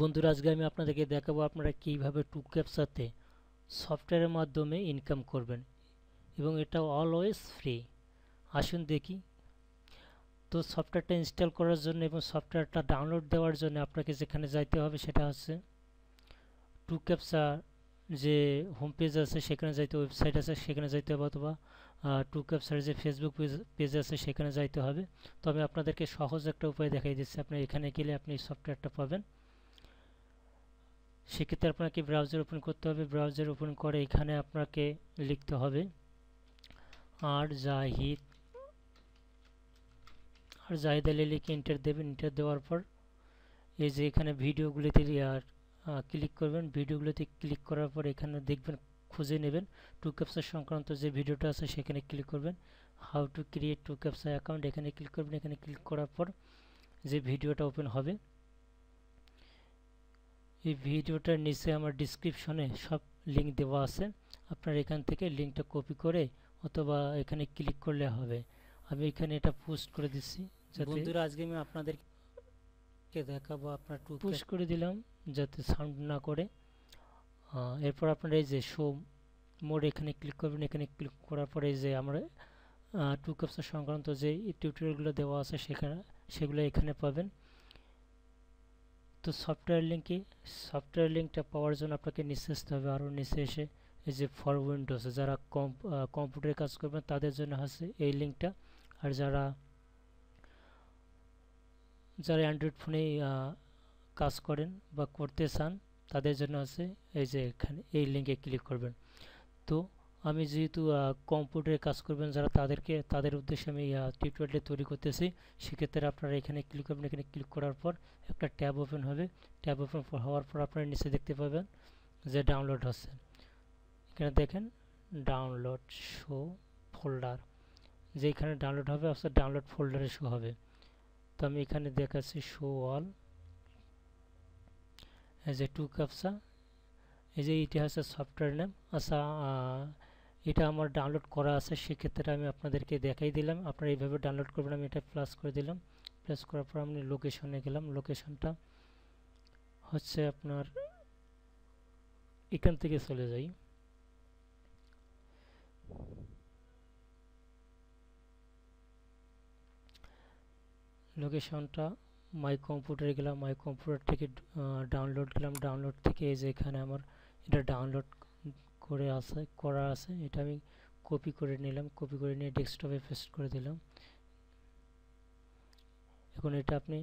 বন্ধুরা, আজকে আমি আপনাদেরকে দেখাবো আপনারা কীভাবে টু ক্যাপচাতে সফটওয়্যারের মাধ্যমে ইনকাম করবেন এবং এটা অলওয়েজ ফ্রি আসুন দেখি। তো সফটওয়্যারটা ইনস্টল করার জন্য এবং সফটওয়্যারটা ডাউনলোড দেওয়ার জন্য আপনাকে যেখানে যাইতে হবে সেটা হচ্ছে টু ক্যাপচার যে হোম পেজ আছে সেখানে যাইতে ওয়েবসাইট আছে সেখানে যাইতে হবে অথবা টু ক্যাপসার যে ফেসবুক পেজ পেজ আছে সেখানে যাইতে হবে। তো আমি আপনাদেরকে সহজ একটা উপায় দেখাই দিচ্ছি। আপনি এখানে গেলে আপনি সফটওয়্যারটা পাবেন। সেক্ষেত্রে আপনাকে ব্রাউজার ওপেন করতে হবে। ব্রাউজার ওপেন করে এখানে আপনাকে লিখতে হবে আর জাহিদ আর জাহিদ আলী লিখে ইন্টার দেবেন। ইন্টার দেওয়ার পর এই যে এখানে ভিডিওগুলিতে আর ক্লিক করবেন। ভিডিওগুলোতে ক্লিক করার পর এখানে দেখবেন, খুঁজে নেবেন টু ক্যাপচার সংক্রান্ত যে ভিডিওটা আছে সেখানে ক্লিক করবেন। How to create two captcha account এখানে ক্লিক করবেন। এখানে ক্লিক করার পর যে ভিডিওটা ওপেন হবে এই ভিডিওটার নিচে আমার ডিসক্রিপশনে সব লিঙ্ক দেওয়া আছে। আপনার এখান থেকে লিঙ্কটা কপি করে অথবা এখানে ক্লিক করলে হবে। আমি এখানে এটা পোস্ট করে দিচ্ছি বন্ধুরা আজকে আমি আপনাদেরকে দেখাবো আপনার টু পোস্ট করে দিলাম যাতে সাউন্ড না করে। এরপর আপনার এই যে শো মোড এখানে ক্লিক করবেন। এখানে ক্লিক করার পরে এই যে আমরা টু ক্যাপচার সংক্রান্ত যে টিউটোরিয়ালগুলো দেওয়া আছে সেখানে সেগুলো এখানে পাবেন। তো সফটওয়্যার লিঙ্কে সফটওয়্যার লিঙ্কটা পাওয়ার জন্য আপনাকে নিচে আসতে হবে। আরও নিচে এসে এই যে ফর উইন্ডোজ যারা কম্পিউটারে কাজ করবেন, তাদের জন্য আছে এই লিঙ্কটা আর যারা যারা অ্যান্ড্রয়েড ফোনে কাজ করেন বা করতে চান, তাদের জন্য আছে এই যে এখানে, এই লিঙ্কে ক্লিক করবেন। তো আমি যেহেতু কম্পিউটারে কাজ করবেন যারা তাদেরকে, তাদের উদ্দেশ্যে আমি টিউটোরিয়ালটি তৈরি করতেছি। সেক্ষেত্রে আপনারা এখানে ক্লিক করবেন। এখানে ক্লিক করার পর একটা ট্যাব ওপেন হবে। ট্যাব ওপেন হওয়ার পর আপনারা নিচে দেখতে পাবেন যে ডাউনলোড হচ্ছে। এখানে দেখেন ডাউনলোড শো ফোল্ডার যেখানে ডাউনলোড হবে অর্থাৎ ডাউনলোড ফোল্ডারে শো হবে। তো আমি এখানে দেখাচ্ছি শো অল এজ এ টু ক্যাপসা এই যে এইটা হচ্ছে সফটওয়্যার নেম আচ্ছা এটা আমার ডাউনলোড করা আছে, সেক্ষেত্রে আমি আপনাদেরকে দেখাই দিলাম। আপনারা এইভাবে ডাউনলোড করবেন, আমি এটা প্লাস করে দিলাম। প্লাস করার পর আমি লোকেশনে গেলাম। লোকেশনটা হচ্ছে আপনার এখান থেকে চলে যাই। লোকেশনটা মাই কম্পিউটারে গেলাম। মাই কম্পিউটার থেকে ডাউনলোড গেলাম। ডাউনলোড থেকে এই যে এখানে আমার এটা ডাউনলোড করে আছে করা আছে, এটা আমি কপি করে নিলাম কপি করে নিয়ে ডেস্কটপে পেস্ট করে দিলাম। এখন এটা আপনি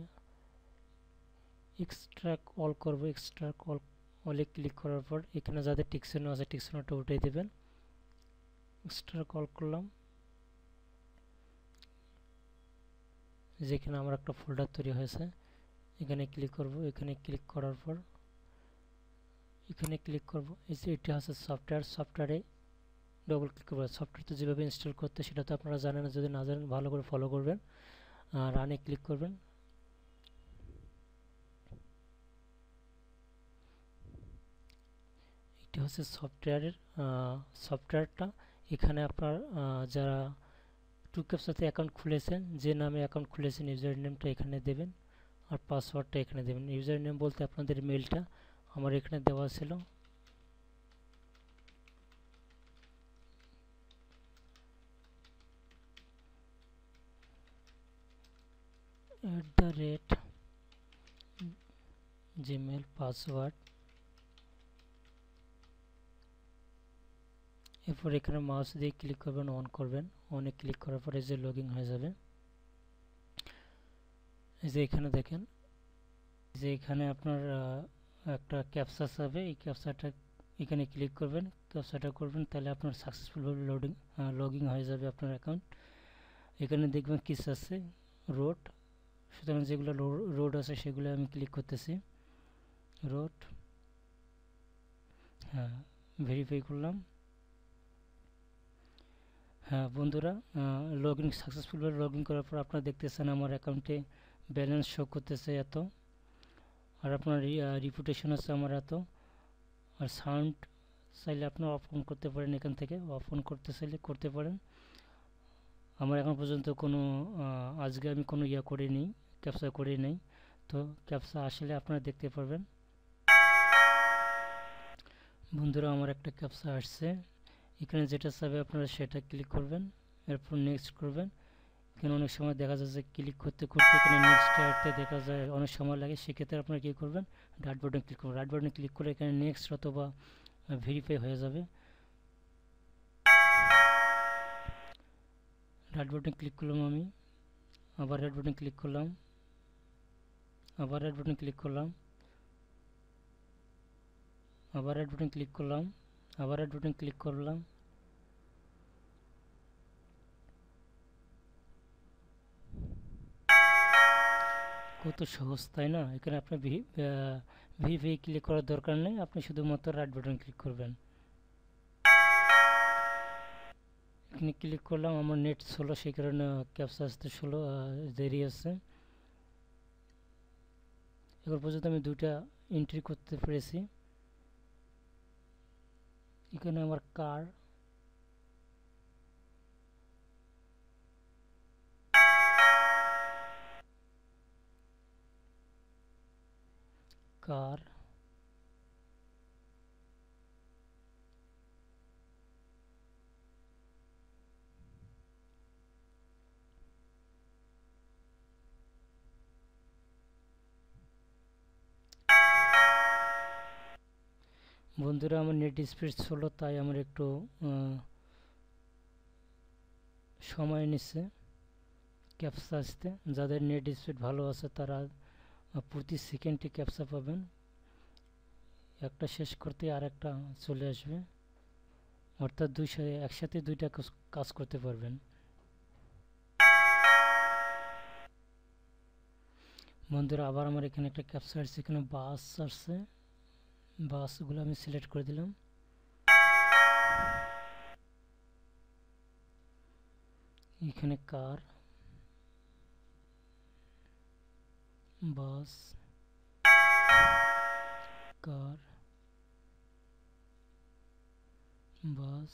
এক্সট্রাক্ট অল করব এক্সট্রাক্ট অল অলে ক্লিক করার পর, এখানে যাদের টিকসেনো আছে টিকসেনোটা উঠে দেবেন। এক্সট্রা কল করলাম। যেখানে আমার একটা ফোল্ডার তৈরি হয়েছে, এখানে ক্লিক করব, এখানে ক্লিক করার পর এখানে ক্লিক করব। এই যে এটি হচ্ছে সফটওয়্যার সফটওয়্যারে ডবল ক্লিক করব। সফটওয়্যারটা যেভাবে ইনস্টল করতে সেটা তো আপনারা জানেন যদি না জানেন, ভালো করে ফলো করবেন। রানে ক্লিক করবেন। এটি হচ্ছে সফটওয়্যারের সফটওয়্যারটা এখানে আপনার যারা টু ক্যাপসাতে অ্যাকাউন্ট খুলেছেন, যে নামে অ্যাকাউন্ট খুলেছেন ইউজার নেমটা এখানে দেবেন। আর পাসওয়ার্ডটা এখানে দেবেন। ইউজার নেম বলতে আপনাদের মেলটা আমার এখানে দেওয়া ছিল। At the rate Gmail password এরপর এখানে মাউস দিয়ে ক্লিক করবেন অন করবেন। অনে ক্লিক করার পরে যে লগইন হয়ে যাবে। এই যে এখানে দেখেন। যে এখানে আপনার একটা ক্যাপসা যাবে এই ক্যাপসাটা এখানে ক্লিক করবেন। ক্যাপসাটা করবেন, তাহলে আপনার সাকসেসফুলভাবে লোডিং লগইন হয়ে যাবে আপনার অ্যাকাউন্ট এখানে দেখবেন কিস আছে রোড সুতরাং যেগুলো রোড আছে, সেগুলো আমি ক্লিক করতেছি। রোড হ্যাঁ ভেরিফাই করলাম। হ্যাঁ বন্ধুরা লগ ইন সাকসেসফুলভাবে লগ ইন করার পর আপনারা দেখতেছেন আমার অ্যাকাউন্টে ব্যালেন্স শো করতেছে এত। আর আপনার রিপুটেশন আছে আমার এত। আর সাউন্ড চাইলে আপনার অফ অন করতে পারেন এখান থেকে। অফ অন করতে চাইলে করতে পারেন। আমার এখন পর্যন্ত কোনো আজকে আমি কোনো ইয়া করে নিই ক্যাপচা করে নেই। তো ক্যাপচা আসলে আপনারা দেখতে পারবেন। বন্ধুরা, আমার একটা ক্যাপচা আসছে। এখানে যেটা চাবে আপনারা সেটা ক্লিক করবেন। এরপর নেক্সট করবেন। এখানে অনেক সময় দেখা যায় যে ক্লিক করতে করতে এখানে নেক্সট আসতে দেখা যায় অনেক সময় লাগে, সেক্ষেত্রে আপনারা কী করবেন? ডাট বাটন ক্লিক করবেন। ডাট বাটনে ক্লিক করে এখানে নেক্সট অথবা ভেরিফাই হয়ে যাবে। ডাট বাটনে ক্লিক করলাম আমি। আবার রেড বাটন ক্লিক করলাম। আবার রেড বাটন ক্লিক করলাম। আবার রেড বাটন ক্লিক করলাম। আবার রেড বাটন ক্লিক করলাম। কত সহজ, তাই না? এখানে আপনার ভিভি ক্লিক করার দরকার নেই। আপনি শুধুমাত্র রাইট বাটন ক্লিক করবেন। এখানে ক্লিক করলাম, আমার নেট ষোলো সেই কারণে ক্যাপসা আসতে ষোলো দেরি আছে। এবার পর্যন্ত আমি দুইটা এন্ট্রি করতে পেরেছি। এখানে আমার কার কার বন্ধুরা, আমার নেট স্পিড ছিল তাই আমার একটু সময় নিচ্ছে ক্যাপসা আসতে যাদের নেট স্পিড ভালো আছে, তারা প্রতি সেকেন্ডে ক্যাপসা পাবেন। একটা শেষ করতে আর একটা চলে আসবে। অর্থাৎ দুই একসাথে দুইটা কাজ করতে পারবেন। বন্ধুরা, আবার আমার এখানে একটা ক্যাপসা আসছে। এখানে বাস আসছে। বাসগুলো আমি সিলেক্ট করে দিলাম। এখানে কার বাস কার বাস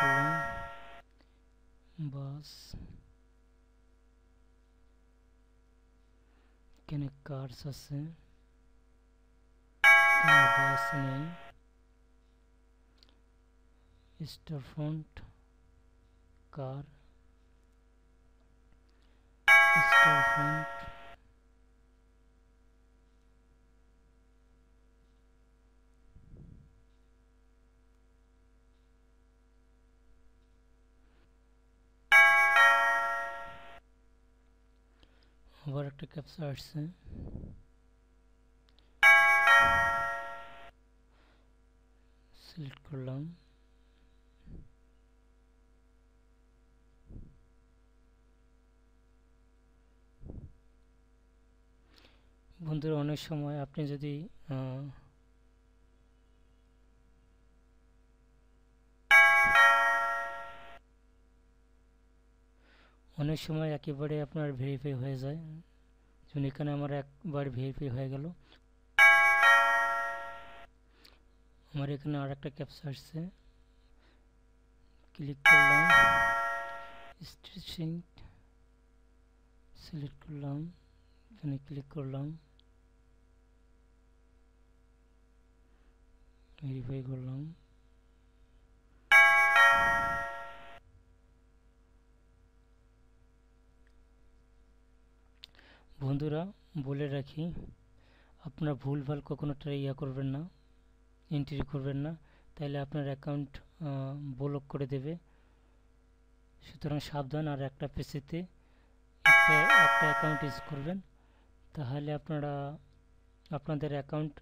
করলাম বাস এখানে কার্স আছে বাস নেই star front car star front আবার একটা ক্যাপসা আসছে সিলেক্ট করলাম বন্ধুরা, অনেক সময় আপনি যদি অনেক সময় একেবারে আপনার ভেরিফাই হয়ে যায়। যেমন এখানে আমার একবার ভেরিফাই হয়ে গেল। আমার এখানে আর একটা ক্যাপসা আসছে। ক্লিক করলাম। স্ট্রেচিং সিলেক্ট করলাম। এখানে ক্লিক করলাম। ভেরিফাই করলাম বন্ধুরা, বলে রাখি, আপনারা ভুলভাল ট্রাই ইয়া করবেন না এন্ট্রি করবেন না। তাহলে আপনার অ্যাকাউন্ট ব্লক করে দেবে। সুতরাং সাবধান, আর একটা পিসিতে একটা অ্যাকাউন্ট ইউজ করবেন। তাহলে আপনারা, আপনাদের অ্যাকাউন্ট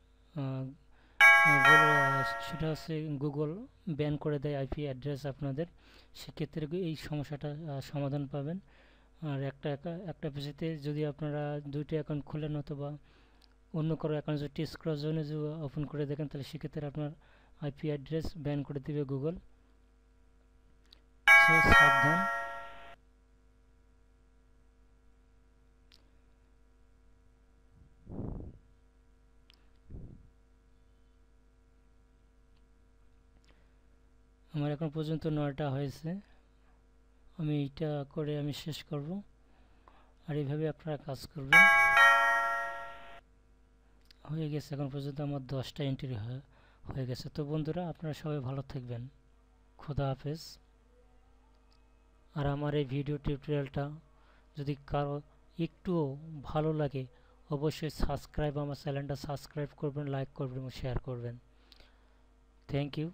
সেটা হচ্ছে গুগল ব্যান করে দেয় আইপি অ্যাড্রেস আপনাদের। সেক্ষেত্রে এই সমস্যাটা সমাধান পাবেন। আর একটা একটা পিসিতে যদি আপনারা দুইটা অ্যাকাউন্ট খোলেন অথবা অন্য কারও অ্যাকাউন্ট যদি টেস্ট করার যদি ওপেন করে দেখেন, তাহলে সেক্ষেত্রে আপনার আইপি অ্যাড্রেস ব্যান করে দেবে গুগল সাবধান। আমার এখন পর্যন্ত নয়টা হয়েছে। আমি এইটা করে আমি শেষ করব। আর এইভাবে আপনারা কাজ করবেন। হয়ে গেছে, এখন পর্যন্ত আমার দশটা এন্ট্রি হয়ে গেছে। তো বন্ধুরা, আপনারা সবাই ভালো থাকবেন। খোদা হাফেজ। আর আমার এই ভিডিও টিউটোরিয়ালটা যদি কারও একটুও ভালো লাগে, অবশ্যই সাবস্ক্রাইব আমার চ্যানেলটা সাবস্ক্রাইব করবেন লাইক করবেন এবং শেয়ার করবেন। Thank you